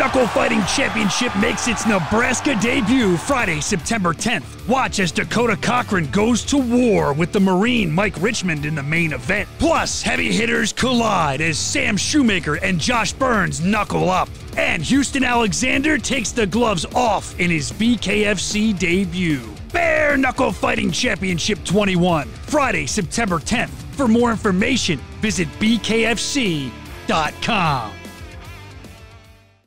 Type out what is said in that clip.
Knuckle Fighting Championship makes its Nebraska debut Friday, September 10th. Watch as Dakota Cochrane goes to war with the Marine Mike Richman in the main event. Plus, heavy hitters collide as Sam Shewmaker and Josh Burns knuckle up. And Houston Alexander takes the gloves off in his BKFC debut. Bare Knuckle Fighting Championship 21, Friday, September 10th. For more information, visit bkfc.com.